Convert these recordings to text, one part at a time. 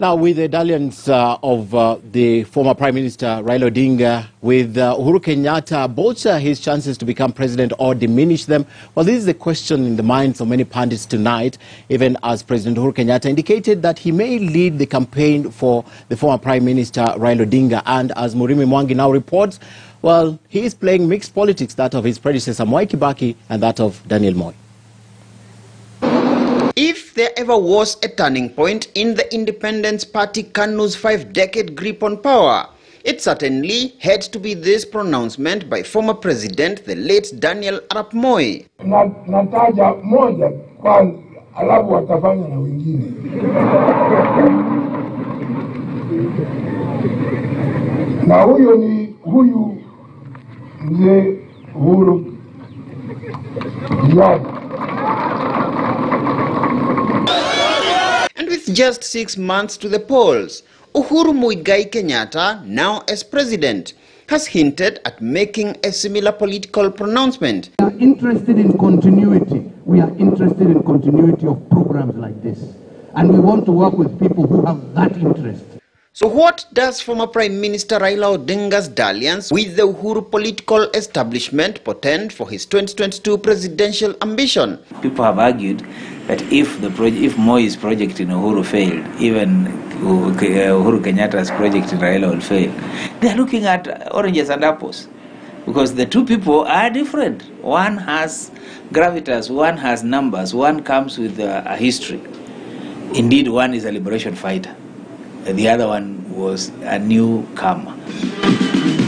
Now, with the dalliance uh, of uh, the former Prime Minister Raila Odinga with uh, Uhuru Kenyatta, both uh, his chances to become president or diminish them? Well, this is the question in the minds of many pundits tonight, even as President Uhuru Kenyatta indicated that he may lead the campaign for the former Prime Minister Raila Odinga. And as Murimi Mwangi now reports, well, he is playing mixed politics, that of his predecessor Mwai Kibaki and that of Daniel Moi. There ever was a turning point in the Independence Party KANU's five-decade grip on power, it certainly had to be this pronouncement by former president, the late Daniel Arap Moi. na, nataja moja kwanza, alafu watafanya na wengine. na huyo ni huyu mzee Uhuru. And with just six months to the polls, Uhuru Muigai Kenyatta, now as president, has hinted at making a similar political pronouncement. We are interested in continuity. We are interested in continuity of programs like this. And we want to work with people who have that interest. So what does former Prime Minister Raila Odinga's dalliance with the Uhuru political establishment portend for his 2022 presidential ambition? People have argued that if the if Moi's project in Uhuru failed, even uh, Uhuru Kenyatta's project in Raila will fail. They are looking at oranges and apples because the two people are different. One has gravitas, one has numbers, one comes with a, a history. Indeed, one is a liberation fighter. The other one was a new newcomer.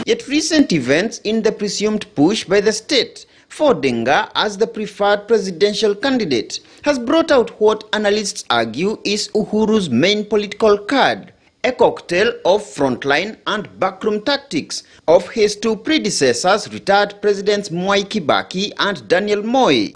Yet recent events in the presumed push by the state for Odinga as the preferred presidential candidate has brought out what analysts argue is Uhuru's main political card, a cocktail of frontline and backroom tactics of his two predecessors, retired Presidents Mwai Kibaki and Daniel Moi.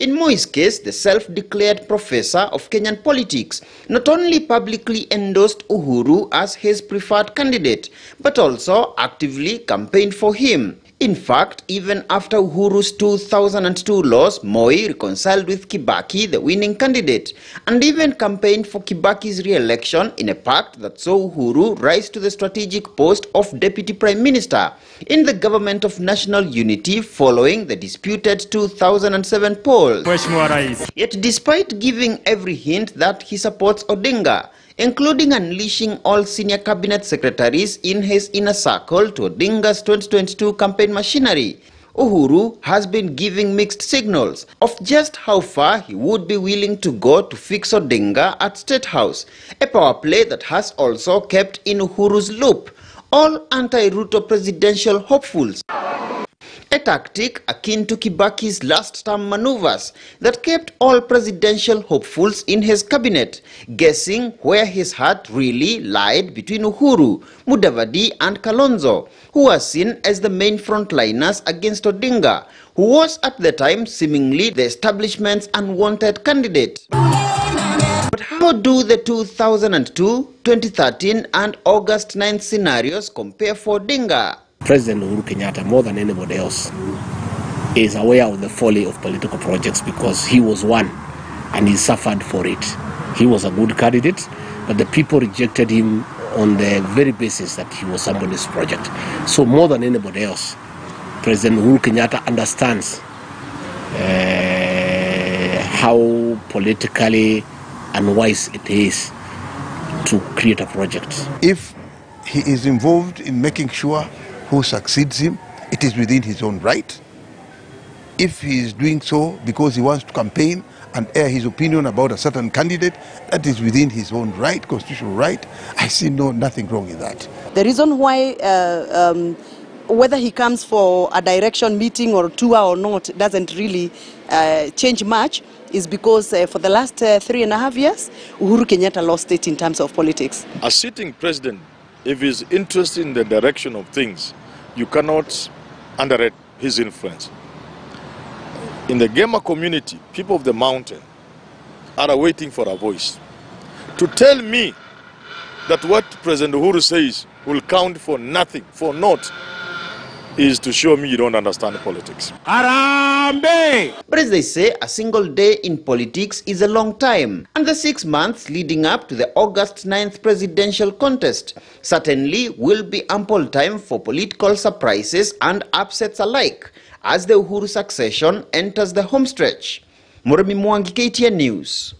In Moi's case, the self-declared professor of Kenyan politics not only publicly endorsed Uhuru as his preferred candidate, but also actively campaigned for him. In fact, even after Uhuru's 2002 loss, Moi reconciled with Kibaki, the winning candidate, and even campaigned for Kibaki's re-election in a pact that saw Uhuru rise to the strategic post of Deputy Prime Minister in the government of national unity following the disputed 2007 polls. Yet despite giving every hint that he supports Odinga, including unleashing all senior cabinet secretaries in his inner circle to Odinga's 2022 campaign machinery, Uhuru has been giving mixed signals of just how far he would be willing to go to fix Odinga at State House, a power play that has also kept in Uhuru's loop all anti-Ruto presidential hopefuls. A tactic akin to Kibaki's last term maneuvers that kept all presidential hopefuls in his cabinet guessing where his heart really lied between Uhuru, Mudavadi and Kalonzo, who were seen as the main frontliners against Odinga, who was at the time seemingly the establishment's unwanted candidate. But how do the 2002, 2013 and August 9 scenarios compare for Odinga? President Uhuru Kenyatta, more than anybody else, is aware of the folly of political projects because he was one and he suffered for it. He was a good candidate, but the people rejected him on the very basis that he was somebody's project. So, more than anybody else, President Uhuru Kenyatta understands uh, how politically unwise it is to create a project. If he is involved in making sure who succeeds him, it is within his own right. If he is doing so because he wants to campaign and air his opinion about a certain candidate, that is within his own right, constitutional right. I see no nothing wrong in that. The reason why, uh, um, whether he comes for a direction meeting or tour or not, doesn't really uh, change much, is because uh, for the last uh, three and a half years, Uhuru Kenyatta lost it in terms of politics. A sitting president, if he's interested in the direction of things, you cannot underrate his influence. In the Gema community, people of the mountain are waiting for a voice. To tell me that what President Uhuru says will count for nothing, for naught, is to show me you don't understand politics. But as they say, a single day in politics is a long time, and the six months leading up to the August 9th presidential contest certainly will be ample time for political surprises and upsets alike as the Uhuru succession enters the homestretch. Murimi Mwangi, KTN News.